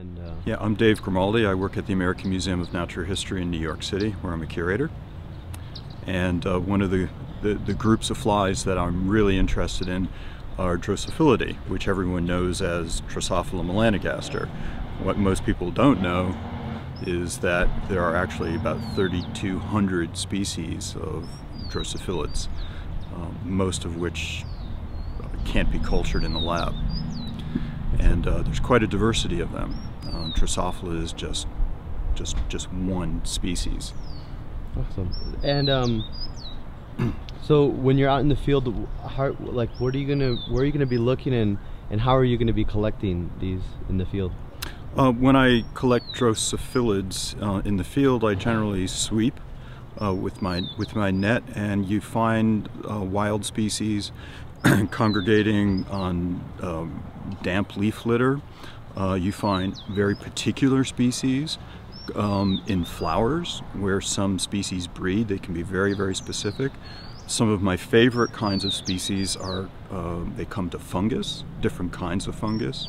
And uh, Yeah, I'm Dave Grimaldi. I work at the American Museum of Natural History in New York City, where I'm a curator. And uh, one of the, the, the, groups of flies that I'm really interested in are Drosophilidae, which everyone knows as Drosophila melanogaster. What most people don't know is that there are actually about 3,200 species of Drosophilids, um, most of which can't be cultured in the lab. And uh, there's quite a diversity of them. Uh, Drosophila is just, just, just one species. Awesome. And um, so when you're out in the field, how, like, what are you gonna, where are you gonna be looking, and and how are you gonna be collecting these in the field? Uh, when I collect Drosophilids uh, in the field, I generally sweep uh, with my with my net, and you find uh, wild species congregating on um, damp leaf litter. Uh, you find very particular species um, in flowers where some species breed. They can be very, very specific. Some of my favorite kinds of species are, uh, they come to fungus, different kinds of fungus.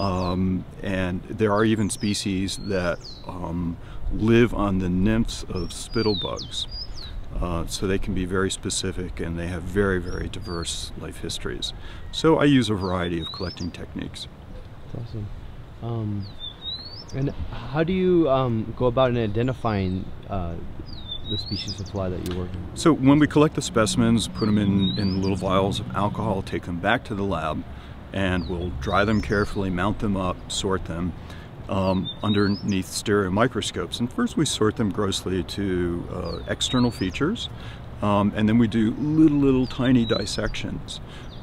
Um, and there are even species that um, live on the nymphs of spittlebugs. Uh, so they can be very specific and they have very, very diverse life histories. So I use a variety of collecting techniques. That's awesome. Um, and how do you um, go about in identifying uh, the species of fly that you're working with? So when we collect the specimens, put them in, in little vials of alcohol, take them back to the lab, and we'll dry them carefully, mount them up, sort them um, underneath stereo microscopes. And first we sort them grossly to uh, external features, um, and then we do little, little tiny dissections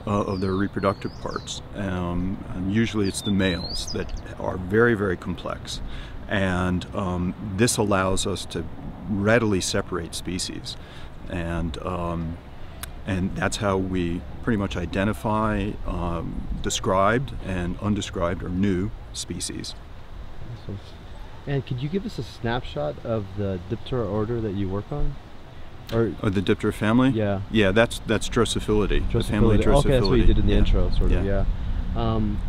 uh, of their reproductive parts. Um, and usually it's the males that are very, very complex. And um, this allows us to readily separate species. And um, and that's how we pretty much identify um, described and undescribed or new species. Awesome. And could you give us a snapshot of the Diptera order that you work on? Or, or the Diptera family? Yeah. Yeah, that's that's Drosophilidae. Drosophilidae. The family Drosophilidae. Okay, that's what you did in the yeah. intro, sort yeah. of. Yeah. Um,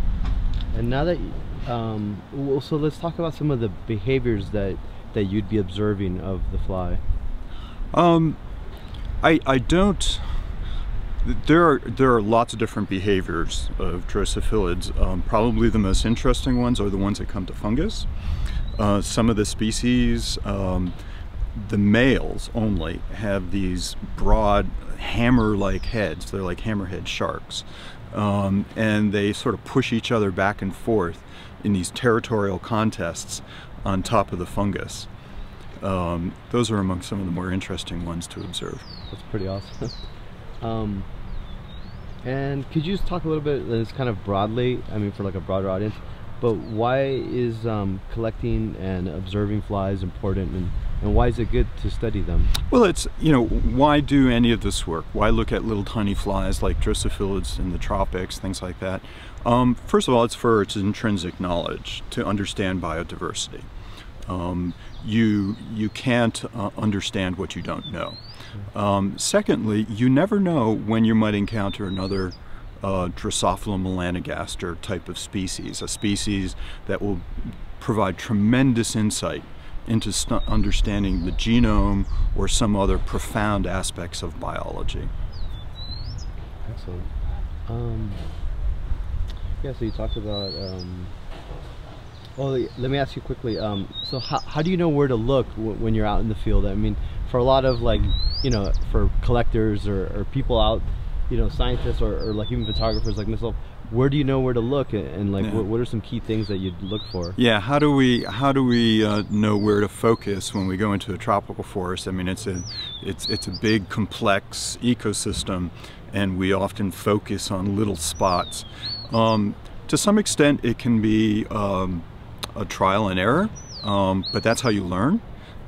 and now that, um, well, so let's talk about some of the behaviors that that you'd be observing of the fly. Um, I I don't. There are there are lots of different behaviors of Drosophilids. Um, probably the most interesting ones are the ones that come to fungus. Uh, some of the species, um, the males only, have these broad hammer-like heads. They're like hammerhead sharks, um, and they sort of push each other back and forth in these territorial contests on top of the fungus. Um, those are among some of the more interesting ones to observe. That's pretty awesome. um, and could you just talk a little bit, this kind of broadly, I mean for like a broader audience, but why is um, collecting and observing flies important and, and why is it good to study them? Well, it's, you know, why do any of this work? Why look at little tiny flies like Drosophilids in the tropics, things like that? Um, first of all, it's for its intrinsic knowledge to understand biodiversity. Um, you, you can't uh, understand what you don't know. Um, secondly, you never know when you might encounter another uh, Drosophila melanogaster type of species, a species that will provide tremendous insight into understanding the genome or some other profound aspects of biology. Excellent. Um, yeah, so you talked about um, well, let me ask you quickly. Um, so, how, how do you know where to look when you're out in the field? I mean, for a lot of like, you know, for collectors or, or people out, you know, scientists or, or, like even photographers like myself, where do you know where to look and, and like, yeah. what, what, are some key things that you'd look for? Yeah, how do we how do we uh, know where to focus when we go into a tropical forest? I mean, it's a it's it's a big complex ecosystem, and we often focus on little spots. Um, to some extent, it can be um, a trial and error, um, but that's how you learn.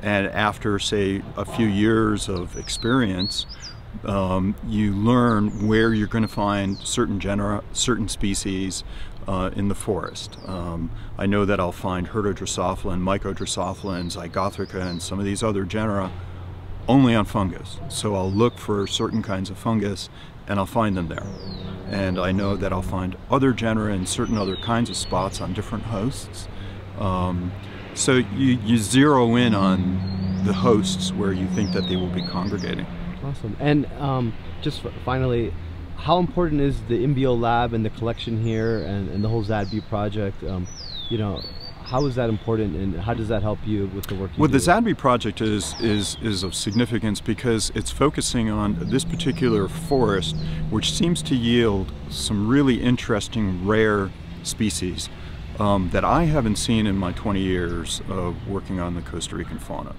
And after, say, a few years of experience, um, you learn where you're going to find certain genera, certain species uh, in the forest. Um, I know that I'll find Hirtodrosophila and Zygothrica and some of these other genera only on fungus. So I'll look for certain kinds of fungus and I'll find them there. And I know that I'll find other genera in certain other kinds of spots on different hosts Um, so you, you zero in on the hosts where you think that they will be congregating. Awesome. And um, just finally, how important is the INBio lab and the collection here and, and the whole ZADBI project? Um, you know, how is that important and how does that help you with the work you well, do? the ZADBI project is, is, is of significance because it's focusing on this particular forest, which seems to yield some really interesting rare species um, that I haven't seen in my 20 years of working on the Costa Rican fauna.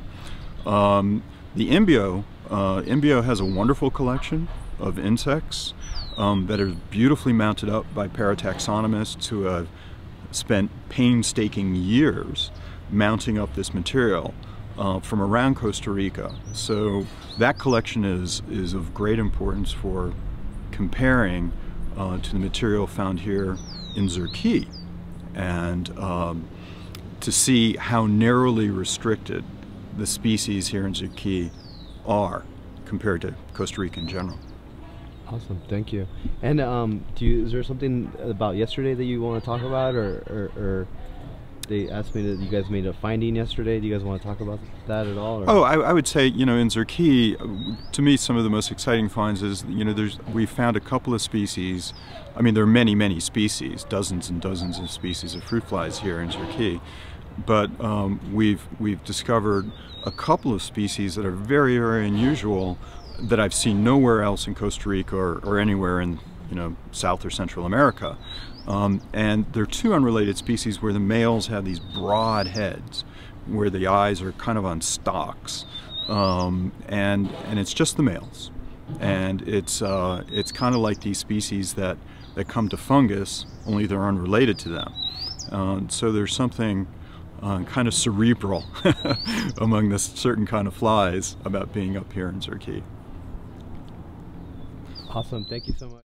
Um, the INBio, uh, INBio has a wonderful collection of insects um, that are beautifully mounted up by parataxonomists who have spent painstaking years mounting up this material uh, from around Costa Rica. So that collection is, is of great importance for comparing uh, to the material found here in Zurqui and um, to see how narrowly restricted the species here in Zurqui are compared to Costa Rica in general. Awesome, thank you. And um, do you, is there something about yesterday that you want to talk about, or, or, or they asked me that you guys made a finding yesterday? Do you guys want to talk about that at all? Or? Oh, I, I, would say you know in Zurqui, to me some of the most exciting finds is you know there's we found a couple of species. I mean there are many many species, dozens and dozens of species of fruit flies here in Zurqui, but um, we've we've discovered a couple of species that are very very unusual that I've seen nowhere else in Costa Rica or, or anywhere in you know South or Central America. Um, and they're two unrelated species where the males have these broad heads, where the eyes are kind of on stalks, um, and and it's just the males, and it's uh, it's kind of like these species that that come to fungus, only they're unrelated to them. Uh, so there's something uh, kind of cerebral among this certain kind of flies about being up here in Zurqui. Awesome. Thank you so much.